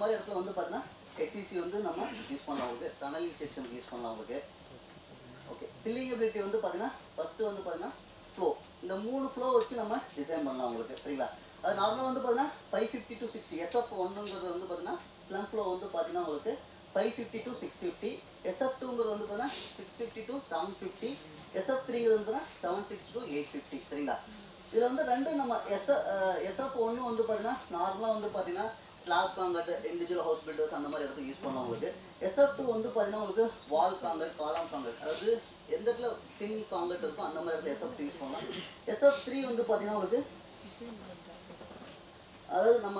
மாதிரி இடத்துல வந்து பார்த்தீங்கன்னா எஸ்சிசி வந்து நம்ம யூஸ் பண்ணலாம் உங்களுக்கு. டனலிங் செக்ஷனுக்கு யூஸ் பண்ணலாம் உங்களுக்கு. ஓகே ஃபில்லிங் எபிலிட்டி வந்து பார்த்தீங்கன்னா ஃபஸ்ட்டு வந்து பார்த்தீங்கன்னா ஃப்ளோ இந்த மூணு ஃப்ளோ வச்சு நம்ம டிசைன் பண்ணலாம் உங்களுக்கு. சரிங்களா? அது நார்மலாக வந்து பார்த்தீங்கன்னா five fifty to sixty SF ஒன்றுங்கிறது வந்து பார்த்தீங்கன்னா ஸ்லம் ஃப்ளோ வந்து பார்த்தீங்கன்னா உங்களுக்கு five fifty to six fifty SF டூங்கிறது வந்து பார்த்தீங்கன்னா six fifty to seven fifty SF த்ரீங்கிறது வந்து பார்த்தீங்கன்னா seven six to eight fifty சரிங்களா? இதில் வந்து ரெண்டு நம்ம எஸ் எஸ்எஃப் ஒன்று வந்து பார்த்தீங்கன்னா நார்மலாக வந்து பார்த்தீங்கன்னா slab concrete individual house builders அந்த மாதிரி இடத்துக்கு யூஸ் பண்ணவங்களுக்கு. எஸ்எஃப் டூ வந்து பார்த்தீங்கன்னா உங்களுக்கு வால் காங்கட் காலம் காங்கட் அதாவது எந்த இடத்துல தின் காங்கட் இருக்கோ அந்த மாதிரி இடத்துல எஸ்எஃப் டூ யூஸ் பண்ணலாம். எஸ்எஃப் த்ரீ வந்து பார்த்தீங்கன்னா உங்களுக்கு அதாவது நம்ம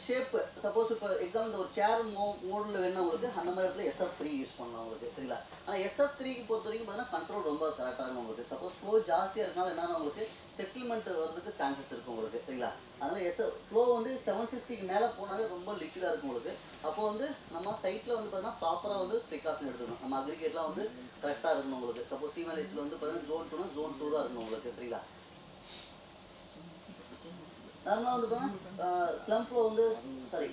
ஷேப்பு சப்போஸ் இப்போ எக்ஸாம்பிள் இந்த ஒரு சேர் மோ மோடில் வேணும் உங்களுக்கு அந்த மாதிரி இடத்துல எஸ்எஃப் த்ரீ யூஸ் பண்ணலாம் உங்களுக்கு சரிங்களா? ஆனால் எஸ்எஃப் த்ரீக்கு பொறுத்த வரைக்கும் பார்த்தீங்கன்னா கண்ட்ரோல் ரொம்ப கரெக்டாக இருக்கும் உங்களுக்கு. சப்போஸ் ஃப்ளோ ஜாஸ்தியாக இருக்கனால என்னன்னா உங்களுக்கு செட்டில்மெண்ட் வர்றதுக்கு சான்சஸ் இருக்கும் உங்களுக்கு சரிங்களா? அதனால் எஸ்எஃப் ஃப்ளோ வந்து செவன் சிக்ஸ்டிக்கு மேலே போனாலே ரொம்ப லிக்விடாக இருக்கும் உங்களுக்கு. அப்போ வந்து நம்ம சைட்டில் வந்து பார்த்தீங்கன்னா ப்ராப்பராக வந்து ப்ரிகாஷன் எடுத்துக்கணும். நம்ம அக்ரிகேட்லாம் வந்து கரெக்டாக இருக்கணும் உங்களுக்கு. சப்போஸ் சீமலைஸில் வந்து பார்த்தீங்கன்னா ஜோன் டூனா ஜோன் டூ தான் இருக்கணும் உங்களுக்கு சரிங்களா? நார்மலாக வந்து பார்த்தீங்கன்னா ஸ்லம் ஃப்ளோ வந்து சாரி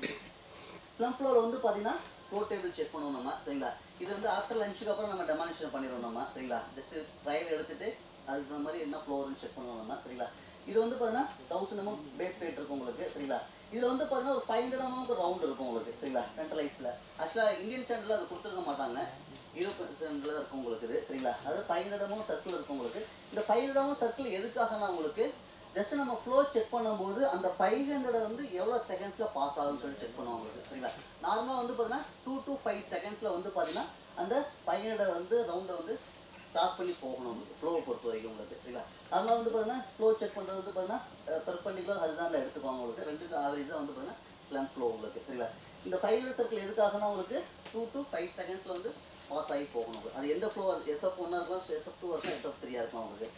ஸ்லம் ஃப்ளோவில் வந்து பார்த்தீங்கன்னா ஃப்ளோ டேபிள் செக் பண்ணுவோம் நம்ம சரிங்களா? இது வந்து ஆஃப்டர் லஞ்சுக்கு அப்புறம் நம்ம டெமானிஷன் பண்ணிடுவோம் நம்ம சரிங்களா? ஜஸ்ட்டு ட்ரையல் எடுத்துட்டு அதுக்கு தகுந்த மாதிரி என்ன ஃப்ளோர்னு செக் பண்ணுவோம் நம்ம சரிங்களா? இது வந்து பார்த்தீங்கன்னா தௌசண்ட் எம்எம் பேஸ் பிளேட் இருக்கும் உங்களுக்கு சரிங்களா? இதில் வந்து பார்த்தீங்கன்னா ஒரு ஃபைவ் ஹண்ட்ரட் எம்எம்க்கு ரவுண்ட் இருக்கும் உங்களுக்கு சரிங்களா? சென்ட்ரலைஸில் ஆக்சுவலாக இந்தியன் ஸ்டாண்டில் அது கொடுத்துருக்க மாட்டாங்க. யூரோப்பியன் ஸ்டாண்டில் இருக்கும் உங்களுக்கு இது சரிங்களா? அது ஃபைவ் ஹண்ட்ரட் எம்எம் சர்க்கிள் இருக்கும் உங்களுக்கு. இந்த ஃபைவ் ஹண்ட்ரட் எம்எம் சர்க்கிள் எதுக்காகனா உங்களுக்கு ஜஸ்ட் நம்ம ஃப்ளோ செக் பண்ணும்போது அந்த ஃபைவ் ஹண்ட்ரட் வந்து எவ்வளோ செகண்ட்ஸில் பாஸ் ஆகும்னு சொல்லி செக் பண்ணுவோம் உங்களுக்கு சரிங்களா? நார்மலாக வந்து பார்த்தீங்கன்னா டூ டு ஃபைவ் செகண்ட்ஸில் வந்து பார்த்தீங்கன்னா அந்த ஃபைவ் ஹண்ட்ரட் வந்து ரவுண்டை வந்து கிராஸ் பண்ணி போகணும் உங்களுக்கு ஃப்ளோவை பொறுத்த வரைக்கும் உங்களுக்கு சரிங்களா? நார்மலாக வந்து பார்த்தீங்கன்னா ஃப்ளோ செக் பண்ணுறது வந்து பார்த்தீங்கன்னா பெர்பண்டிகுலர் ஹரிசானில் எடுத்துக்கோங்க உங்களுக்கு. ரெண்டு ஆவரேஜ் தான் வந்து பார்த்தீங்கன்னா ஸ்லம் ஃப்ளோ உங்களுக்கு சரிங்களா? இந்த ஃபைவ் ஹண்ட்ரட் சர்க்கிள் எதுக்காகனா உங்களுக்கு டூ டு ஃபைவ் செகண்ட்ஸில் வந்து பாஸ் ஆகி போகணும். உங்களுக்கு. அது எந்த ஃப்ளோ எஸ்எஃப் ஒன்னாக இருக்கலாம் எஸ்எஃப் டூ இருக்கலாம் எஸ்எஃப் த்ரீயாக இருக்கலாம் உங்களுக்கு.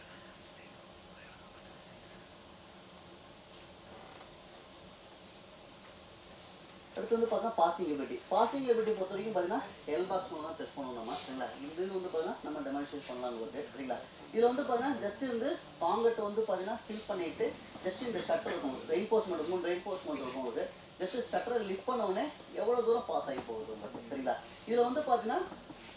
அடுத்து வந்து பார்த்தீங்கன்னா பாசிங் எபிலிட்டி பாசிங் எபிலிட்டி பொறுத்த வரைக்கும் பார்த்தீங்கன்னா எல் பாக்ஸ் மூலம் தான் டெஸ்ட் பண்ணுவோம் நம்ம சரிங்களா? இது வந்து பார்த்தீங்கன்னா நம்ம டெமான்ஸ்ட்ரேட் பண்ணலாம் உங்களுக்கு சரிங்களா? இதில் வந்து பார்த்தீங்கன்னா ஜஸ்ட் வந்து பாங்கட்டை வந்து பார்த்தீங்கன்னா ஃபில் பண்ணிட்டு ஜஸ்ட் இந்த ஷட்டர் இருக்கும் உங்களுக்கு. ரெயின்ஃபோர்ஸ்மெண்ட் மூணு ரெயின்ஃபோர்ஸ்மெண்ட் இருக்கும் உங்களுக்கு. ஜஸ்ட் ஷட்டரை லிஃப்ட் பண்ணவுடனே எவ்வளோ தூரம் பாஸ் ஆகி போகுது உங்களுக்கு சரிங்களா? இதில் வந்து பார்த்தீங்கன்னா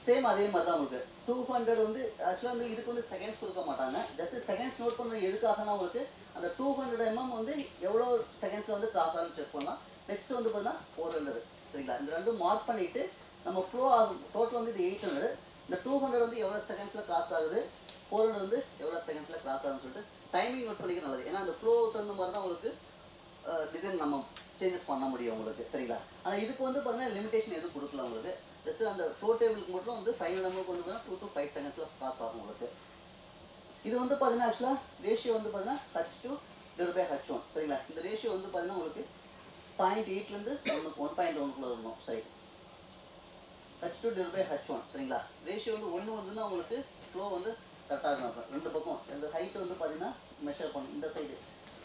சேம் அதே மாதிரி தான் உங்களுக்கு. டூ ஹண்ட்ரட் வந்து ஆக்சுவலாக வந்து இதுக்கு வந்து செகண்ட்ஸ் கொடுக்க மாட்டாங்க. ஜஸ்ட் செகண்ட்ஸ் நோட் பண்ண எதுக்காகனா உங்களுக்கு அந்த டூ ஹண்ட்ரட் எம்எம் வந்து எவ்வளோ செகண்ட்ஸில் வந்து கிராஸ் ஆகும் செக் பண்ணலாம். நெக்ஸ்ட் வந்து பார்த்தீங்கன்னா ஃபோர் ஹண்ட்ரட் சரிங்களா? இந்த ரெண்டும் மார்க் பண்ணிவிட்டு நம்ம ஃப்ளோ ஆகும். டோட்டல் வந்து இது எயிட் ஹண்ட்ரட் இந்த டூ ஹண்ட்ரட் வந்து எவ்வளோ செகண்ட்ஸில் கிராஸ் ஆகுது? ஃபோர் ஹண்ட்ரட் வந்து எவ்வளோ செகண்ட்ஸில் கிராஸ் ஆகுதுன்னு சொல்லிட்டு டைமிங் நோட் பண்ணிக்க நல்லது. ஏன்னா அந்த ஃப்ளோ தகுந்த மாதிரி தான் உங்களுக்கு டிசைன் நம்ம சேஞ்சஸ் பண்ண முடியும் உங்களுக்கு. சரிங்களா? ஆனால் இதுக்கு வந்து பார்த்தீங்கன்னா லிமிடேஷன் எதுவும் கொடுக்கல உங்களுக்கு. ஜஸ்ட்டு அந்த ஃப்ளோ டேபிளுக்கு மட்டும் வந்து ஃபைவ் நம்பருக்கு வந்து டூ டு ஃபைவ் செகண்ட்ஸில் கிராஸ் ஆகும் உங்களுக்கு. இது வந்து பார்த்தீங்கன்னா ஆக்சுவலாக ரேஷியோ வந்து பார்த்தீங்கன்னா H two divide by H one சரிங்களா? இந்த ரேஷியோ வந்து பார்த்தீங்கன்னா உங்களுக்கு பாயிண்ட் எயிட்லேருந்து ஒன்று ஒன் பாயிண்ட் ஒன்றுக்குள்ள இருக்கும் side H two divide by H one சரிங்களா? ரேஷியோ வந்து ஒன்று வந்துன்னா உங்களுக்கு ஃப்ளோ வந்து கரெக்டாக இருக்கும் ரெண்டு பக்கம். இந்த ஹைட் வந்து பார்த்தீங்கன்னா மெஷர் பண்ணும் இந்த சைடு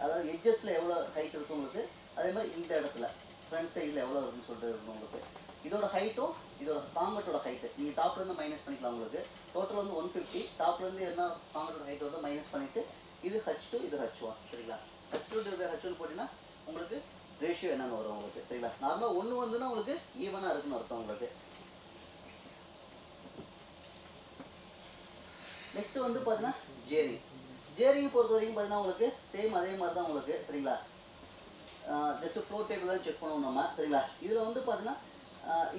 அதாவது எட்ஜஸில் எவ்வளோ ஹைட் இருக்கும் உங்களுக்கு? அதே மாதிரி இந்த இடத்துல ஃப்ரண்ட் சைடில் எவ்வளோ இருக்குன்னு சொல்லிட்டு இருக்கும் உங்களுக்கு. இதோட ஹைட்டும் இதோட காங்கட்டோட ஹைட்டு நீங்கள் டாப்லேருந்து மைனஸ் பண்ணிக்கலாம் உங்களுக்கு. டோட்டல் வந்து ஒன் ஃபிஃப்டி டாப்லேருந்து என்ன காங்கட்டோட ஹைட் மைனஸ் பண்ணிவிட்டு இது ஹச் டூ இது ஹச் ஒன் சரிங்களா? H two divide H one போட்டிங்கன்னா உங்களுக்கு ரேஷியோ என்னென்னு வரும் உங்களுக்கு சரிங்களா? நார்மலாக ஒன்று வந்துன்னா உங்களுக்கு ஈவனாக இருக்குன்னு அர்த்தம் உங்களுக்கு. நெக்ஸ்ட் வந்து பார்த்தீங்கன்னா ஜேரிங் ஜேரிங்கை பொறுத்த வரைக்கும் பார்த்தீங்கன்னா உங்களுக்கு சேம் அதே மாதிரி தான் உங்களுக்கு சரிங்களா? ஜஸ்ட் ஃப்ளோர் டேபிள் தான் செக் பண்ணுவோம் நம்ம சரிங்களா? இதில் வந்து பார்த்தீங்கன்னா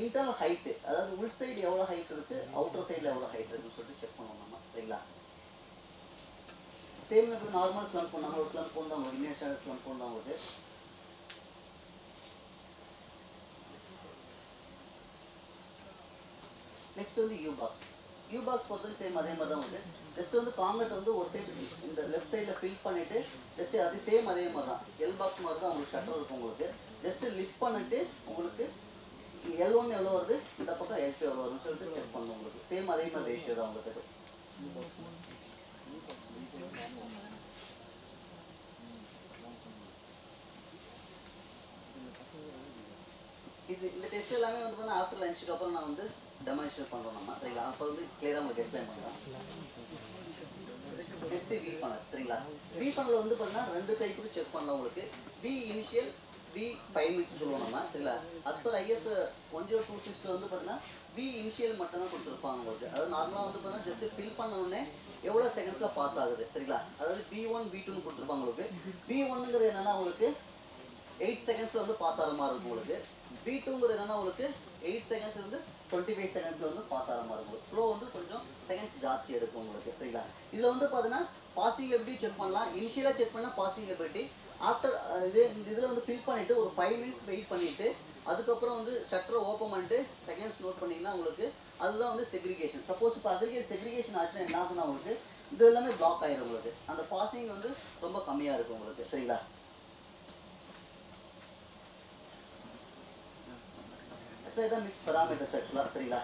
இன்டர்னல் ஹைட்டு அதாவது உள் சைடு எவ்வளோ ஹைட் இருக்குது அவுட்டர் சைடில் எவ்வளோ ஹைட் இருக்குன்னு சொல்லிட்டு செக் பண்ணுவோம் நம்ம சரிங்களா? சேம் இப்போ நார்மல் ஸ்லம் பண்ணாங்க ஒரு ஸ்லம் போன் தான் உங்களுக்கு இந்தியன் ஸ்டாண்டர்ட் ஸ்லம் போன் தான் உங்களுக்கு நெக்ஸ்ட் வந்து யூ பாக்ஸ் யூ பாக்ஸ் பொறுத்தவரைக்கும் சேம் அதே மாதிரி தான் வந்து ஜஸ்ட் வந்து காங்கட் வந்து ஒரு சைடு இந்த லெஃப்ட் சைடில் ஃபில் பண்ணிவிட்டு ஜஸ்ட் அது சேம் அதே மாதிரி தான் எல் பாக்ஸ் மாதிரி தான் உங்களுக்கு ஷட்டர் இருக்கும் உங்களுக்கு. ஜஸ்ட் லிஃப்ட் பண்ணிவிட்டு உங்களுக்கு எல் ஒன் எவ்வளோ வருது? இந்த பக்கம் எல் டூ எவ்வளோ வருதுன்னு சொல்லிட்டு செக் பண்ணும் உங்களுக்கு. சேம் அதே மாதிரி ரேஷியோ தான் உங்களுக்கு இது இந்த டெஸ்ட் எல்லாமே வந்து பார்த்தீங்கன்னா ஆஃப்டர் லஞ்சுக்கு அப்புறம் நான் வந்து டெமான்ஸ்ட்ரேட் பண்ணுறோம் நம்ம. சரிங்களா? அப்போ வந்து கிளியராக உங்களுக்கு எக்ஸ்பிளைன் பண்ணுறோம் நெக்ஸ்ட் வி ஃபனல் சரிங்களா? வி ஃபனல் வந்து பார்த்தீங்கன்னா ரெண்டு டைப்புக்கு செக் பண்ணலாம் உங்களுக்கு. V initial V five minutes சொல்லுவோம் நம்ம. சரிங்களா? As per IS one zero two சிக்ஸில் வந்து பார்த்தீங்கன்னா வி இனிஷியல் மட்டும் தான் கொடுத்துருப்பாங்க உங்களுக்கு. அதாவது நார்மலாக வந்து பார்த்தீங்கன்னா ஜஸ்ட் ஃபில் பண்ண உடனே எவ்வளோ செகண்ட்ஸில் பாஸ் ஆகுது. சரிங்களா? அதாவது வி ஒன் வி டூன்னு கொடுத்துருப்பாங்க உங்களுக்கு. வி ஒன்னுங்கிறது என்னென்னா உங்களுக்கு எயிட் செகண்ட்ஸில் வந்து பாஸ் ஆகிற மாதிரி இருக்கும் உங்களுக்கு. பி டூங்கிறது என்னன்னா உங்களுக்கு எயிட் செகண்ட்ஸ் வந்து டுவெண்ட்டி ஃபைவ் செகண்ட்ஸில் வந்து பாஸ் ஆகிற மாதிரி இருக்கும் ஃப்ளோ வந்து கொஞ்சம் செகண்ட்ஸ் ஜாஸ்தி எடுக்கும் உங்களுக்கு சரிங்களா? இதில் வந்து பார்த்தீங்கன்னா பாசிங் எப்படி செக் பண்ணலாம். இனிஷியலாக செக் பண்ணால் பாசிங் எப்படி ஆஃப்டர் இது இந்த இதில் வந்து ஃபில் பண்ணிவிட்டு ஒரு ஃபைவ் மினிட்ஸ் வெயிட் பண்ணிவிட்டு அதுக்கப்புறம் வந்து ஷட்டரை ஓப்பன் பண்ணிட்டு செகண்ட்ஸ் நோட் பண்ணிங்கன்னா உங்களுக்கு அதுதான் வந்து செக்ரிகேஷன் சப்போஸ் இப்போ அக்ரிகேட் செக்ரிகேஷன் ஆச்சுன்னா என்ன ஆகுனா உங்களுக்கு இது எல்லாமே பிளாக் ஆகிடும் உங்களுக்கு. அந்த பாசிங் வந்து ரொம்ப கம்மியாக இருக்கும் உங்களுக்கு சரிங்களா? ஆக்சுவலாக தான் மிக்ஸ் பராமீட்டர்ஸ் ஆக்சுவலாக சரிங்களா?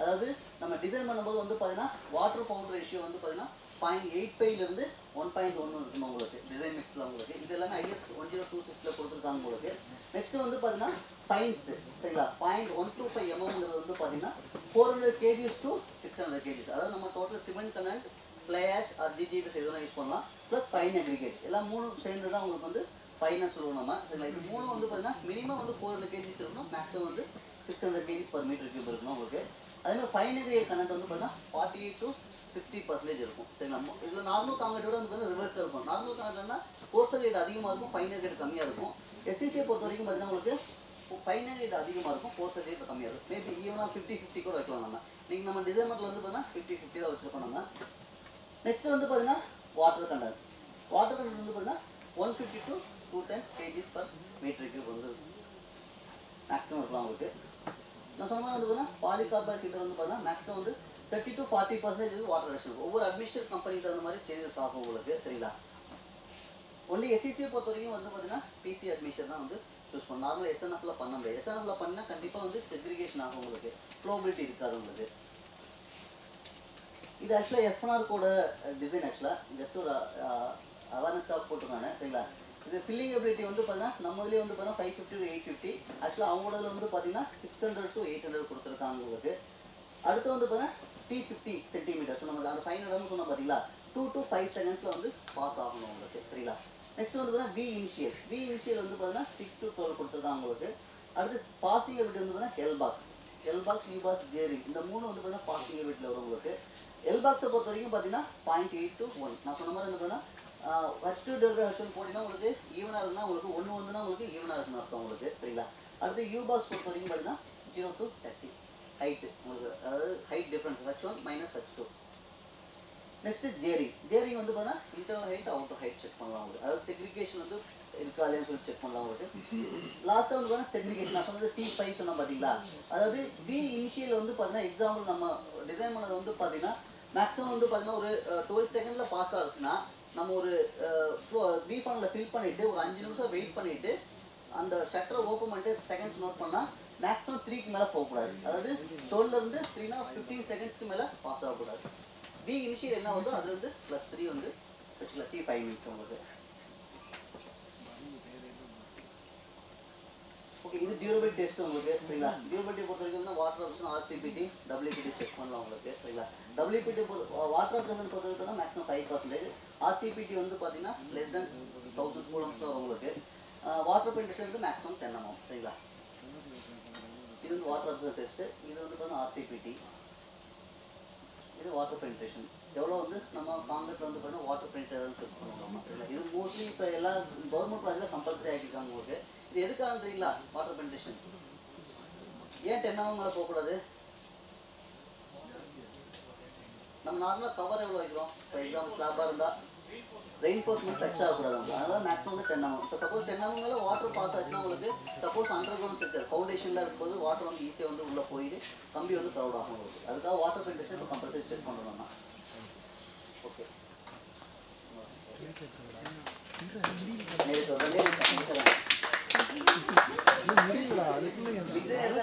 அதாவது நம்ம டிசைன் பண்ணும்போது வந்து பார்த்தீங்கன்னா வாட்டர் பவுடர் ரேஷியோ வந்து பார்த்தீங்கன்னா பாயிண்ட் எயிட் ஃபைவ்லேருந்து ஒன் பாயிண்ட் ஒன்று இருக்கும் உங்களுக்கு? டிசைன் மிக்ஸில் உங்களுக்கு. இது எல்லாமே ஐஎஸ் ஒன் ஜீரோ டூ சிக்ஸில் கொடுத்துருக்காங்க உங்களுக்கு. நெக்ஸ்ட்டு வந்து பார்த்தீங்கன்னா பைன்ஸு சரிங்களா? பாயிண்ட் ஒன் டூ ஃபைவ் எம்எம்ங்கிறது வந்து பார்த்தீங்கன்னா four hundred KGs to six hundred KGs அதாவது நம்ம total cement content fly ash or GGBS எதுவும் யூஸ் பண்ணலாம். ப்ளஸ் ஃபைன் அக்ரிகேட் எல்லாம் மூணு சேர்ந்து தான் உங்களுக்கு வந்து ஃபைனாக சொல்லுவோம் நம்ம. சரிங்களா? இது மூணு வந்து பார்த்தீங்கன்னா மினிமம் வந்து ஃபோர் ஹண்ட்ரட் கேஜிஸ் இருக்கணும். மேக்ஸிமம் வந்து six hundred KGs per metre cube இருக்கணும் உங்களுக்கு? அதே மாதிரி ஃபைன் அக்ரிகேட் கனெக்ட் வந்து பார்த்தீங்கன்னா forty eight to sixty percentage இருக்கும். சரிங்களா? இதில் நார்மல் காங்கிரீட் வந்து பார்த்தீங்கன்னா ரிவர்ஸாக இருக்கும். நார்மல் காங்கிரீட்னா போர்சல் ரேட் அதிகமாக இருக்கும் ஃபைன் ரேட் கம்மியாக இருக்கும். எஸ்சிசியை பொறுத்த வரைக்கும் பார்த்தீங்கன்னா உங்களுக்கு ஃபைனல் ரேட் அதிகமாக இருக்கும் போர்சல் ரேட் கம்மியாக இருக்கும். மேபி ஈவனாக ஃபிஃப்டி ஃபிஃப்டி கூட வைக்கலாம் நம்ம. நீங்கள் நம்ம டிசம்பரில் வந்து பார்த்தீங்கன்னா ஃபிஃப்டி ஃபிஃப்டி வச்சுருக்கோம் நம்ம. நெக்ஸ்ட் வந்து பார்த்தீங்கன்னா வாட்டர் கண்டர் வாட்டர் கண்டர் வந்து பார்த்தீங்கன்னா one fifty to two ten KGs per மீட்டருக்கு வந்து மேக்ஸிமம் இருக்கலாம் உங்களுக்கு. நான் சொன்ன மாதிரி வந்து பார்த்தீங்கன்னா பாலிகார்பாய் சீட்டர் வந்து பார்த்தீங்கன்னா மேக்ஸிமம் வந்து தேர்ட்டி டு ஃபார்ட்டி பர்சன்டேஜ் வந்து வாட்டர் ரிடக்ஷன் ஒவ்வொரு அட்மிஷன் கம்பெனிக்கு தகுந்த மாதிரி சேஞ்சஸ் ஆகும் உங்களுக்கு சரிங்களா? ஒன்லி எஸ்சிசியை பொறுத்த வரைக்கும் வந்து பார்த்தீங்கன்னா பிசி அட்மிஷன் தான் வந்து சூஸ் பண்ணணும். நார்மலாக எஸ்என்எஃப்ல பண்ண முடியாது. எஸ்என்எஃப்ல பண்ணால் கண்டிப்பாக வந்து செக்ரிகேஷன் ஆகும் உங்களுக்கு. ஃப்ளோபிலிட்டி இருக்காது உங்களுக்கு. இது ஆக்சுவலாக எஃப்என்ஆர் கூட டிசைன் ஆக்சுவலாக ஜஸ்ட் ஒரு அவேர்னஸ்க்காக போட்டிருக்காங்க சரிங்களா? இது ஃபில்லிங் எபிலிட்டி வந்து பார்த்தீங்கன்னா நம்ம இதுலேயே வந்து பார்த்தீங்கன்னா five fifty to eight fifty ஆக்சுவலாக அவங்களோட வந்து பார்த்தீங்கன்னா six hundred to eight hundred கொடுத்துருக்காங்க உங்களுக்கு அடுத்து வந்து பார்த்தீங்கன்னா டி ஃபிஃப்டி சென்டிமீட்டர் சொன்ன அந்த ஃபைவ் ஹண்ட்ரட்னு சொன்னோம் பார்த்தீங்களா டூ டு ஃபைவ் செகண்ட்ஸில் வந்து பாஸ் ஆகணும் உங்களுக்கு. சரிங்களா? நெக்ஸ்ட் வந்து பார்த்தீங்கன்னா வி இனிஷியல் வி இனிஷியல் வந்து பார்த்தீங்கன்னா சிக்ஸ் டு டுவெல் கொடுத்துருக்காங்க உங்களுக்கு அடுத்து பாசிங் எபிலிட்டி வந்து பார்த்தீங்கன்னா L box L box U box Jerry இந்த மூணு வந்து பார்த்தீங்கன்னா பாசிங் எபிலிட்டியில் வரும் உங்களுக்கு. எல் பாக்ஸை பொறுத்த வரைக்கும் பார்த்தீங்கன்னா பாயிண்ட் எயிட் டு ஒன் நான் சொன்ன மாதிரி வந்து பார்த்தீங்கன்னா H two divide by H one போட்டிங்கன்னா உங்களுக்கு ஈவனாக இருக்குன்னா உங்களுக்கு ஒன்று வந்துன்னா உங்களுக்கு ஈவனாக இருக்குன்னு அர்த்தம் உங்களுக்கு. சரிங்களா? அடுத்து யூ பாஸ் பொறுத்த வரைக்கும் பார்த்தீங்கன்னா ஜீரோ டு தேர்ட்டி ஹைட்டு உங்களுக்கு அதாவது height difference H one minus H two next J ring J ring வந்து பார்த்தா internal height outer height check பண்ணலாம் உங்களுக்கு. அதாவது செக்ரிகேஷன் வந்து இருக்கா இல்லையான்னு சொல்லி செக் பண்ணலாம் உங்களுக்கு. லாஸ்ட்டாக வந்து பார்த்தா செக்ரிகேஷன் நான் சொன்னது டி ஃபைவ் சொன்னால் பார்த்தீங்களா? அதாவது பி இனிஷியல் வந்து பார்த்தீங்கன்னா எக்ஸாம்பிள் நம்ம டிசைன் பண்ணது வந்து பார்த்தீங்கன்னா மேக்ஸிமம் வந்து பார்த்தீங்கன்னா ஒரு டுவெல் செகண்டில் பாஸ் ஆகுச்சுன்னா நம்ம ஒரு பி ஃபில் பண்ணிவிட்டு ஒரு அஞ்சு நிமிஷம் வெயிட் பண்ணிவிட்டு அந்த ஷட்டரை ஓப்பன் பண்ணிட்டு செகண்ட்ஸ் நோட் பண்ணால் மேக்ஸிமம் த்ரீக்கு மேலே போகக்கூடாது. அதாவது டுவெல்லேருந்து த்ரீனா ஃபிஃப்டீன் செகண்ட்ஸ்க்கு மேலே பாஸ் ஆகக்கூடாது. பி இனிஷியல் என்ன வருதோ அது வந்து ப்ளஸ் த்ரீ வந்து வச்சுக்கலாம் டி ஃபைவ் மினிட்ஸ் உங்களுக்கு. ஓகே இது டியூரபிள் டெஸ்ட் உங்களுக்கு சரிங்களா? டியூரபிலிட்டி பொறுத்த வரைக்கும் water absorption RCPT WPT check பண்ணலாம் உங்களுக்கு சரிங்களா? டபிள்யூபிடி வாட்டர் ஆப்ஷன் பொறுத்த வரைக்கும் மேக்ஸிமம் ஃபைவ் பர்சன்டேஜ் ஆர்சிபிடி வந்து பார்த்தீங்கன்னா லெஸ் தென் தௌசண்ட் கூலம்ஸ் தான் வரும் உங்களுக்கு வாட்டர் பென்டேஷன் வந்து மேக்ஸிமம் டென் அமௌண்ட் சரிங்களா? இது வந்து வாட்டர் அப்சர்வ் டெஸ்ட்டு இது வந்து பார்த்தீங்கன்னா ஆர்சிபிடி இது வாட்டர் பென்ட்ரேஷன் எவ்வளோ வந்து நம்ம காங்கிரீட் வந்து பார்த்தீங்கன்னா வாட்டர் பென்ட்ரேஷன் செக் பண்ணுவோம். சரிங்களா? இது மோஸ்ட்லி இப்போ எல்லா கவர்மெண்ட் ப்ராஜெக்டில் கம்பல்சரி ஆகிருக்காங்க உங்களுக்கு. இது எதுக்காக தெரியுங்களா? வாட்டர் பென்ட்ரேஷன் ஏன் டென் ஆகுங்களா போகக்கூடாது? நம்ம நார்மலாக கவர் எவ்வளோ வைக்கிறோம்? இப்போ எக்ஸாம்பிள் ஸ்லாப்பாக இருந்தால் ரெயின்ஃபோர்ஸ்மெண்ட் டச் ஆகக்கூடாது. உங்களுக்கு அதனால மேக்ஸிமம் வந்து டென் ஆகும் இப்போ சப்போஸ் டென் ஆகும் மேலே வாட்டர் பாஸ் ஆச்சுன்னா உங்களுக்கு சப்போஸ் அண்டர் கிரவுண்ட் ஸ்ட்ரக்சர் ஃபவுண்டேஷனில் இருக்கும்போது வாட்டர் வந்து ஈஸியாக வந்து உள்ளே போயிட்டு கம்பி வந்து க்ரௌட் ஆகும் உங்களுக்கு. அதுக்காக வாட்டர் பென்டேஷன் இப்போ கம்பல்சரி செக் பண்ணுறோம் ஓகே நேற்று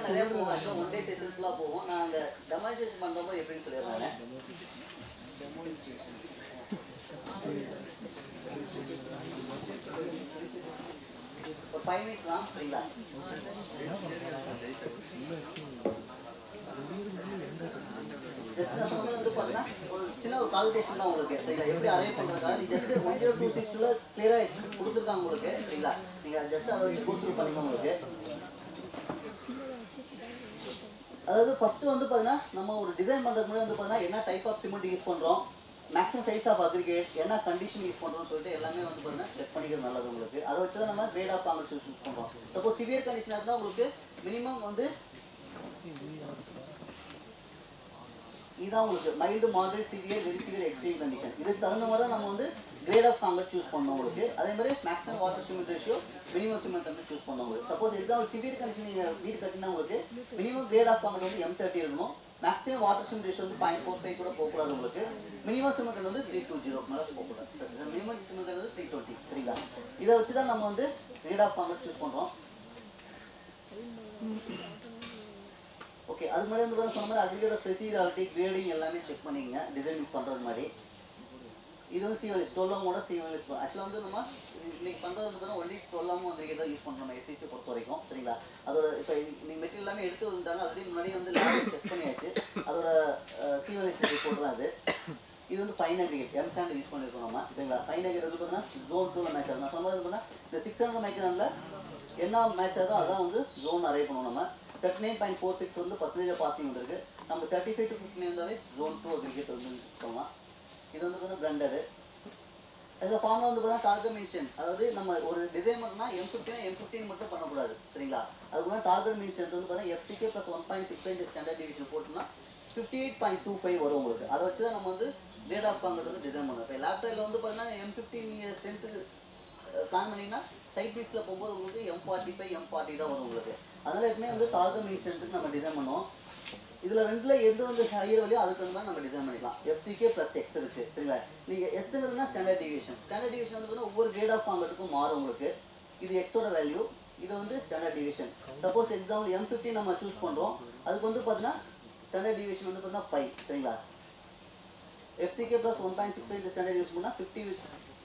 நிறைய போகும். ஒன் டே செஷன் ஃபுல்லாக போகும். நான் அந்த டெமான்ஸ்ட்ரேஷன் பண்ணுறப்போ எப்படின்னு சொல்லிடுறேன். ஒரு ஃபைவ் மினிட்ஸ் தான் சரிங்களா ஜஸ்ட் நான் சொன்னது வந்து பார்த்தீங்கன்னா ஒரு சின்ன ஒரு கால்குலேஷன் தான் உங்களுக்கு சரிங்களா எப்படி அரேஞ்ச் பண்ணுறதுக்காக நீ just one zero two six டூவில் கிளியராக கொடுத்துருக்காங்க உங்களுக்கு சரிங்களா நீங்கள் ஜஸ்ட் அதை வச்சு கோத்ரூ பண்ணிங்க உங்களுக்கு அதாவது ஃபஸ்ட்டு வந்து பார்த்தீங்கன்னா நம்ம ஒரு டிசைன் பண்ணுறதுக்கு முன்னாடி வந்து பார்த்தீங்கன்னா என்ன டைப் ஆஃப் சிமெண்ட் யூஸ் பண்ணுறோம் மேக்ஸிமம் சைஸ் ஆஃப் அக்ரிகேட் என்ன கண்டிஷன் யூஸ் பண்ணுறோம்னு சொல்லிட்டு எல்லாமே வந்து பார்த்தீங்கன்னா செக் பண்ணிக்கிறது நல்லது உங்களுக்கு. அதை வச்சு தான் நம்ம கிரேட் ஆஃப் காங்கிரஸ் யூஸ் பண்ணுறோம் சப்போஸ் சிவியர் கண்டிஷனாக இருந்தால் உங்களுக்கு மினிமம் வந்து இதுதான் உங்களுக்கு mild moderate severe very severe extreme condition இதுக்கு தகுந்த மாதிரி தான் நம்ம வந்து கிரேட் ஆஃப் காங்கிரட் சூஸ் பண்ணோம் உங்களுக்கு. அதே மாதிரி maximum water cement ratio minimum cement வந்து சூஸ் பண்ணோம் உங்களுக்கு. சப்போஸ் எக்ஸாம்பிள் சிவியர் கண்டிஷன் நீங்கள் வீடு கட்டினா உங்களுக்கு மினிமம் கிரேட் ஆஃப் காங்கிரட் வந்து எம் தேர்ட்டி இருக்கணும். மேக்ஸிமம் வாட்டர் ஸ்விம் ரேஷியோ வந்து பாயிண்ட் ஃபோர் ஃபைவ் கூட போகக்கூடாது உங்களுக்கு. மினிமம் சிமெண்ட் வந்து த்ரீ டூ ஜீரோ மேலே போகக்கூடாது சார் மினிமம் சிமெண்ட் வந்து த்ரீ டுவெண்ட்டி சரிங்களா? இதை வச்சு தான் நம்ம வந்து ரீட் ஆஃப் காங்கிரட் சூஸ் பண்ணுறோம் ஓகே அதுக்கு முன்னாடி வந்து சொன்ன மாதிரி அக்ரிகேட்டர் ஸ்பெசிஃபாலிட்டி கிரேடிங் எல்லாமே செக் பண்ணிங்க டிசைன் யூஸ் பண்ணுறது மாதிரி இது வந்து சீவலிஸ் கூட சீவலிஸ் ஆக்சுவலாக வந்து நம்ம இன்னைக்கு பண்ணுறது வந்து பார்த்தீங்கன்னா ஒன்லி டொல்லாமும் வந்து தான் யூஸ் பண்ணுறோம் நம்ம எஸ்எஸ்சியை பொறுத்த வரைக்கும் சரிங்களா? அதோட இப்போ நீங்கள் மெட்டீரியல் எல்லாமே எடுத்து வந்துட்டாங்க ஆல்ரெடி முன்னாடி வந்து லேப் செக் பண்ணியாச்சு. அதோட சீவலிஸ் ரிப்போர்ட் தான் அது. இது வந்து fine aggregate M sand use பண்ணியிருக்கோம் நம்ம சரிங்களா? ஃபைன் அக்ரிகேட் வந்து பார்த்தீங்கன்னா ஜோன் டூவில் மேட்ச் ஆகும் நான் சொன்னது பார்த்தீங்கன்னா இந்த சிக்ஸ் ஹண்ட்ரட் மைக்ரானில் என்ன மேட்ச் ஆகுதோ அதான் வந்து ஜோன் அரே பண்ணுவோம் நம்ம. Thirty nine point four six வந்து பர்சன்டேஜ் பாசிங் வந்துருக்கு. நம்ம தேர்ட்டி ஃபைவ் டு ஃபிஃப்டி வந்தாவே ஜோன் டூ அக்ரிகேட் வந்து யூஸ் பண்ணலாம் இது வந்து பார்த்தீங்கன்னா பிராண்டடு அந்த ஃபார்மில் வந்து பார்த்தீங்கன்னா டார்கெட் மென்ஷன் அதாவது நம்ம ஒரு டிசைன் பண்ணால் எம் ஃபிஃப்டினா எம் ஃபிஃப்டின் மட்டும் பண்ணக்கூடாது சரிங்களா? அதுக்குள்ள டார்கெட் மென்ஷன் வந்து பார்த்தீங்கன்னா FCK plus one point six five standard division போட்டோம்னா fifty eight point two five வரும் உங்களுக்கு. அதை வச்சு தான் நம்ம வந்து ரேட் ஆஃப் காங்கிரட் வந்து டிசைன் பண்ணுவோம். இப்போ லேப்டாப்பில் வந்து பார்த்தீங்கன்னா எம் ஃபிஃப்டின் நீங்கள் ஸ்ட்ரென்த்து பிளான் பண்ணிங்கன்னா சைட் பீக்ஸில் போகும்போது உங்களுக்கு M forty five M forty தான் வரும் உங்களுக்கு. அதனால் எப்பவுமே வந்து டார்கெட் மென்ஷனுக்கு நம்ம டிசைன் பண்ணுவோம். இதில் ரெண்டில் எது வந்து ஹையர் வழியோ அதுக்கு வந்து மாதிரி நம்ம டிசைன் பண்ணிக்கலாம். எஃப்சிகே ப்ளஸ் எக்ஸ் இருக்குது சரிங்களா? நீங்கள் எஸ்ங்கிறதுனா ஸ்டாண்டர்ட் டிவிஷன் ஸ்டாண்டர்ட் டிவிஷன் வந்து பார்த்தீங்கன்னா ஒவ்வொரு கிரேட் ஆஃப் காங்கிரட்டுக்கும் மாறும் உங்களுக்கு. இது எக்ஸோட வேல்யூ இது வந்து standard deviation suppose example M fifty நம்ம சூஸ் பண்ணுறோம் அதுக்கு வந்து பார்த்தீங்கன்னா ஸ்டாண்டர்ட் டிவிஷன் வந்து பார்த்தீங்கன்னா ஃபைவ் சரிங்களா? FCK plus one point six five standard use பண்ணால் ஃபிஃப்டி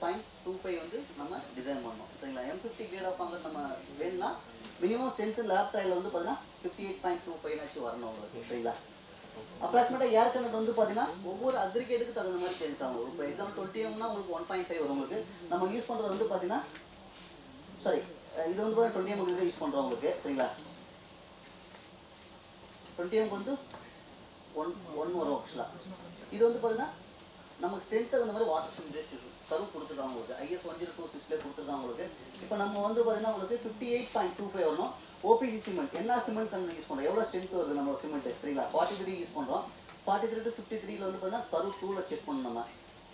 பாயிண்ட் டூ ஃபைவ் வந்து நம்ம டிசைன் பண்ணோம் சரிங்களா? M fifty grade of concrete நம்ம வேணும்னா மினிமம் ஸ்ட்ரென்த்து லேப் ட்ரையில் வந்து பார்த்தீங்கன்னா ஃபிஃப்டி எயிட் பாயிண்ட் டூ ஃபைவ்னாச்சும் வரணும் உங்களுக்கு சரிங்களா? அப்ராக்சிமேட்டாக ஏர் கனெக்ட் வந்து பார்த்தீங்கன்னா ஒவ்வொரு அக்ரிகேட்டுக்கு தகுந்த மாதிரி சேஞ்ச் ஆகும். இப்போ எக்ஸாம்பிள் டுவெண்ட்டி எம்னா உங்களுக்கு ஒன் பாயிண்ட் ஃபைவ் வரும் உங்களுக்கு. நம்ம யூஸ் பண்ணுறது வந்து பார்த்தீங்கன்னா சாரி இது வந்து பார்த்தீங்கன்னா டுவெண்ட்டி எம் அக்ரிகேட் யூஸ் பண்ணுறோம் உங்களுக்கு சரிங்களா? டுவெண்ட்டி எம்க்கு வந்து ஒன் ஒன் வரும் ஆக்சுவலாக இது வந்து பார்த்தீங்கன்னா நமக்கு ஸ்ட்ரென்த் தகுந்த மாதிரி வாட்டர் ஸ்பின் கரு கொடுத்துருக்காங்க உங்களுக்கு. ஐஎஸ் ஒன் ஜீரோ டூ சிக்ஸ்லேயே கொடுத்துருக்காங்க உங்களுக்கு. இப்போ நம்ம வந்து பார்த்தீங்கன்னா உங்களுக்கு fifty eight point two five வரணும். ஓபிசி சிமெண்ட் என்ன சிமெண்ட் நம்ம யூஸ் பண்ணுறோம் எவ்வளோ ஸ்ட்ரென்த் வருது நம்ம சிமெண்ட்டு சரிங்களா? ஃபார்ட்டி த்ரீ யூஸ் பண்ணுறோம் ஃபார்ட்டி த்ரீ டு ஃபிஃப்டி த்ரீல வந்து பார்த்தீங்கன்னா கரு டூவில் செக் பண்ணணும் நம்ம.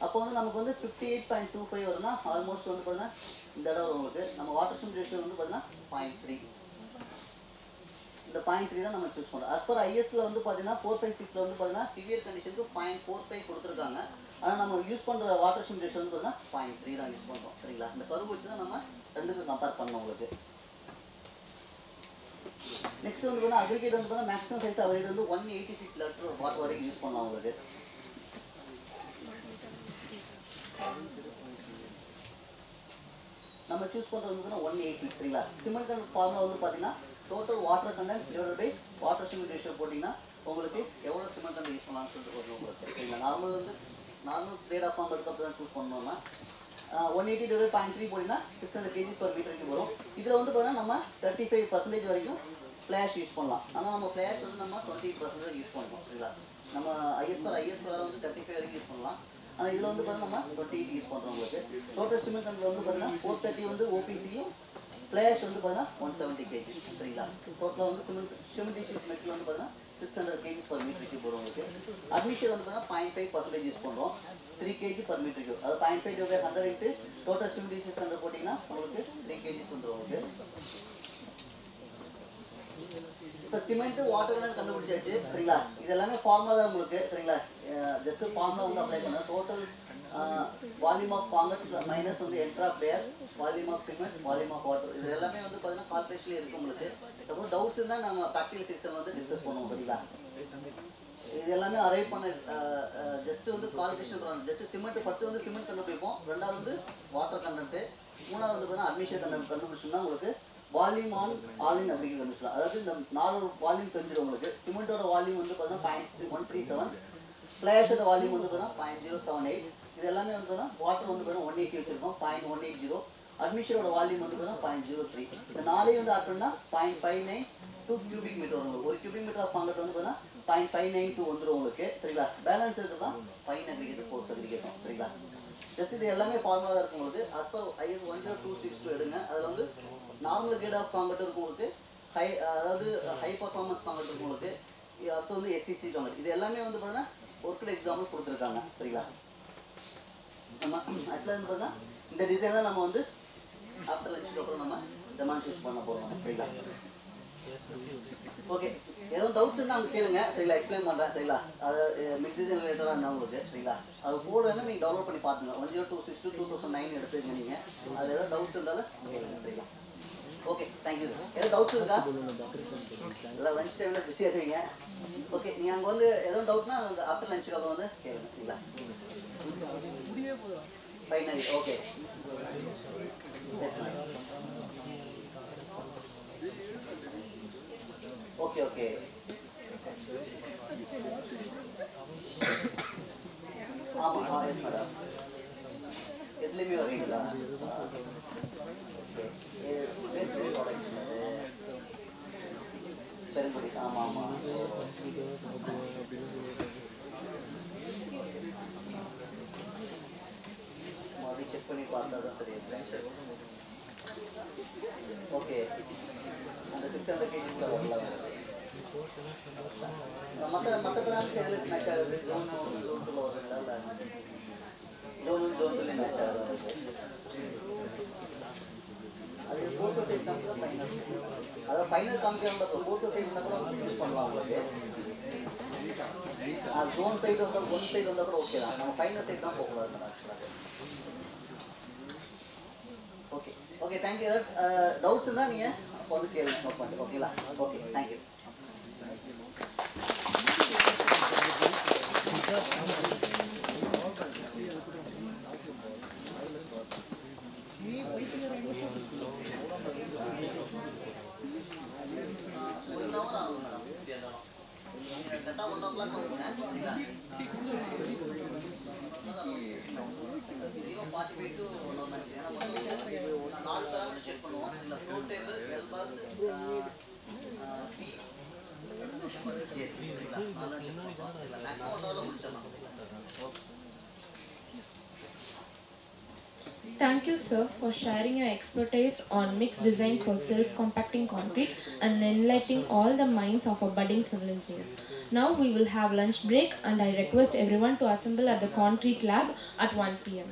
அப்போ வந்து நமக்கு வந்து fifty eight point two five வரும்னா ஆல்மோஸ்ட் வந்து பார்த்தீங்கன்னா இந்த இடம் வரும் உங்களுக்கு. நம்ம வாட்டர் சிமெண்ட் ரேஷியோ வந்து பார்த்தீங்கன்னா பாயிண்ட் த்ரீ இந்த பாயிண்ட் த்ரீ தான் நம்ம சூஸ் பண்ணுறோம் அஸ் பர் ஐஎஸ்ல வந்து பார்த்தீங்கன்னா ஃபோர் ஃபைவ் சிக்ஸில் வந்து பார்த்தீங்கன்னா சிவியர் கண்டிஷனுக்கு பாயிண்ட் ஃபோர் ஃபைவ் கொடுத்துருக்காங்க. ஆனால் நம்ம யூஸ் பண்ணுற வாட்டர் சிமெண்ட் ரேஷியோ வந்து பார்த்தீங்கன்னா பாயிண்ட் த்ரீ தான் யூஸ் பண்ணுறோம் சரிங்களா? இந்த கரு வச்சு தான் நம்ம ரெண்டுக்கும் கம்பேர் பண்ணோம் உங்களுக்கு. நெக்ஸ்ட் வந்து பார்த்தா அக்ரிகேட் வந்து பார்த்தீங்கன்னா மேக்ஸிமம் சைஸ் அவரேட் வந்து one eighty six litre water வரைக்கும் யூஸ் பண்ணலாம் உங்களுக்கு நம்ம சூஸ் பண்ணுறது வந்து ஒன் எயிட்டி சரிங்களா? சிமெண்ட் ஃபார்முலா வந்து பார்த்தீங்கன்னா total water content divide by water cement ratio போட்டிங்கன்னா உங்களுக்கு எவ்வளோ சிமெண்ட் கண்டென்ட் யூஸ் பண்ணலாம்னு சொல்லிட்டு உங்களுக்கு. சரிங்களா? நார்மல் வந்து நார்மல் கிரேட் ஆஃப் ஃபார்ம் அப்படி தான் சூஸ் பண்ணோம்னா one eighty divide point three போட்டிங்கன்னா சிக்ஸ் ஹண்ட்ரட் கேஜிஸ் பர் மீட்டருக்கு வரும். இதில் வந்து பார்த்தீங்கன்னா நம்ம தேர்ட்டி ஃபைவ் பர்சன்டேஜ் வரைக்கும் ஃப்ளாஷ் யூஸ் பண்ணலாம். ஆனால் நம்ம ஃப்ளாஷ் வந்து நம்ம டுவெண்ட்டி பர்சன்டேஜ் யூஸ் பண்ணுவோம் சரிங்களா? நம்ம ஐஎஸ் பர் ஐஎஸ் பர் வந்து தேர்ட்டி ஃபைவ் வரைக்கும் யூஸ் பண்ணலாம். ஆனால் இதில் வந்து பார்த்தீங்கன்னா நம்ம டுவெண்ட்டி எயிட் யூஸ் பண்ணுறோம் உங்களுக்கு. டோட்டல் சிமெண்ட் கண்டில் வந்து பார்த்தீங்கன்னா ஃபோர் தேர்ட்டி வந்து ஓபிசியும் ஃப்ளாஷ் வந்து பார்த்தீங்கன்னா ஒன் செவன்ட்டி கேஜி சரிங்களா? டோட்டலாக வந்து சிமெண்ட் சிமெண்டிஷியஸ் மெட்டீரியல் வந்து பார்த்தீங்கன்னா சிக்ஸ் ஹண்ட்ரட் கேஜிஸ் பர் மீட்டருக்கு போடுவோம் உங்களுக்கு அட்மிஷன் வந்து பார்த்தீங்கன்னா பாயிண்ட் ஃபைவ் பர்சன்டேஜ் யூஸ் பண்ணுறோம் த்ரீ கேஜி பர் மீட்டருக்கு அது point five divide hundred into total cementitious hundred போட்டிங்கன்னா உங்களுக்கு த்ரீ கேஜிஸ் வந்துடும் உங்களுக்கு இப்போ சிமெண்ட் வாட்டர் கலர் கண்டுபிடிச்சாச்சு சரிங்களா? இது எல்லாமே ஃபார்முலா தான் உங்களுக்கு சரிங்களா? ஜஸ்ட் ஃபார்முலா வந்து அப்ளை பண்ண. Total volume of concrete minus வந்து entrapped air volume of cement volume of water இது எல்லாமே வந்து பார்த்தீங்கன்னா கார்பரேஷன்லேயே இருக்குது உங்களுக்கு. அப்புறம் டவுட்ஸ் இருந்தால் நம்ம ப்ராக்டிகல் செக்ஷன் வந்து டிஸ்கஸ் பண்ணுவோம் சரிங்களா? இது எல்லாமே அரைவ் பண்ண ஜஸ்ட் வந்து கால்குலேஷன் பண்ணுவாங்க ஜஸ்ட் சிமெண்ட் ஃபர்ஸ்ட் வந்து சிமெண்ட் கண்டுபிடிப்போம். ரெண்டாவது வந்து வாட்டர் கண்டென்ட் மூணாவது வந்து பார்த்தீங்கன்னா அட்மிஷன் கண்டென்ட் கண்டுபிடிச்சோம்னா உங்களுக்கு வால்யூம் ஆன் ஆலின் அதிகம் கண்டுபிடிச்சலாம் அதாவது இந்த நாலு வால்யூம் தெரிஞ்சிடும் உங்களுக்கு. சிமெண்ட்டோட வால்யூம் வந்து பார்த்தீங்கன்னா பாயிண்ட் ஒன் த்ரீ செவன் ஃப்ளாஷோட வால்யூம் வந்து பார்த்தீங்கன்னா பாயிண்ட் ஜீரோ செவன் எயிட் இது எல்லாமே வந்து பார்த்தீங்கன்னா வாட்டர் வந்து பார்த்தீங்கன்னா ஒன் எயிட்டி வச்சிருக்கோம். பாயிண்ட் ஒன் எயிட் ஜீரோ அட்மிஷனோட வால்யூம் வந்து பார்த்தீங்கன்னா பாயிண்ட் ஜீரோ த்ரீ இந்த நாலையும் வந்து ஆட் பண்ணால் point five nine two cubic metre வரும் ஒரு கியூபிக் மீட்டர் ஆஃப் காங்கிரட் வந்து பார்த்தீங்கன்னா பாயிண்ட் ஃபைவ் நைன் டூ வந்துடும் உங்களுக்கு. சரிங்களா? பேலன்ஸ் இருக்குதான் ஃபைன் அக்ரிகேட் ஃபோர்ஸ் அக்ரிகேட்டும் சரிங்களா? ஜஸ்ட் இது எல்லாமே ஃபார்முலா தான் இருக்கும் உங்களுக்கு. As per IS one zero two six two எடுங்க. அதில் வந்து நார்மல் கிரேட் ஆஃப் காங்கிரட் இருக்கும் உங்களுக்கு. ஹை அதாவது ஹை பர்ஃபார்மன்ஸ் காங்கிரட் இருக்கும் உங்களுக்கு. அடுத்து வந்து எஸ்சிசி காங்கிரட் இது எல்லாமே வந்து பார்த்தீங்கன்னா ஒர்க்கட் எக்ஸாம்பிள் கொடுத்துருக்காங்க. சரிங்களா? நம்ம ஆக்சுவலாக வந்து பார்த்தீங்கன்னா இந்த டிசைன் தான் நம்ம வந்து ஆஃப்டர் லஞ்சுக்கு அப்புறம் நம்ம டெமான்ஸ்ட்ரேட் பண்ண போகிறோம் சரிங்களா? ஓகே ஏதோ டவுட்ஸ் இருந்தால் அங்கே கேளுங்க. சரிங்களா? எக்ஸ்பிளைன் பண்ணுறேன் சரிங்களா? அது மிக்ஸி ரிலேட்டடாக இருந்தால் உங்களுக்கு சரிங்களா? அது போடுறேன்னா நீங்கள் டவுன்லோட் பண்ணி பார்த்துங்க. One zero two six two two thousand nine எடுத்துங்க நீங்கள் அது ஏதாவது டவுட்ஸ் இருந்தாலும் கேளுங்க சரிங்களா? ஓகே தேங்க்யூ ஏதாவது டவுட்ஸ் இருக்கா இல்லை லஞ்ச் டைமில் பிஸியாக இருக்கீங்க ஓகே நீங்கள் அங்கே வந்து எதுவும் டவுட்னா அங்கே ஆஃப்டர் லஞ்சுக்கு அப்புறம் வந்து கேளுங்க சரிங்களா ஃபைனலி ஓகே ஓகே ஓகே ஆமாம் ஆ எஸ் மேடம் எதுலேயுமே வருவீங்களா வேஸ்ட் ப்ராடக்ட் பெருங்குடி ஆமாம் ஆமாம் மறுபடியும் செக் பண்ணி பார்த்தா தான் தெரியும் ஓகே அந்த சிக்ஸ் ஹண்ட்ரட் கேஜிஸில் வரலாம் மற்ற மற்ற பிராண்ட் எதில் மேட்ச் ஆகுது ஜோன் ஒன்று ஜோன் டூவில் வருதுங்களா இல்லை ஜோன் ஒன் ஜோன் டூலேயும் மேட்ச் ஆகுது இது கோர்ஸ் சைட் தான் ஃபைனல் அதாவது ஃபைனல் காமிக்கிறத கோர்ஸ் சைடு இருந்தால் கூட யூஸ் பண்ணலாம் உங்களுக்கு. ஜோன் சைடு வந்தால் ஒன் சைடு வந்தால் கூட ஓகே தான். நம்ம ஃபைனல் சைடு தான் போகக்கூடாது மேடம் ஆக்சுவலாக ஓகே ஓகே தேங்க்யூ ஏதாவது டவுட்ஸ் இருந்தால் நீங்கள் அப்போ வந்து கேள்வி நோட் பண்ணிட்டு ஓகேங்களா okay thank you one hour ஆகும் மேடம் நீங்கள் கரெக்டாக ஒன் ஓ கிளாக் வந்துருங்க சரிங்களா minimum forty five to one hour match ஏன்னா மொத்தம் நாலு பேராமீட்டர் செக் பண்ணுவோம் சரிங்களா floor table L box B சரிங்களா நாலாம் செக் பண்ணுவோம் சரிங்களா மேக்ஸிமம் ஒன் ஹவரில் முடிச்சிடலாம் okay Thank you, sir, for sharing your expertise on mixed design for self-compacting concrete and enlightening all the minds of our budding civil engineers. Now we will have lunch break and I request everyone to assemble at the concrete lab at 1 p.m.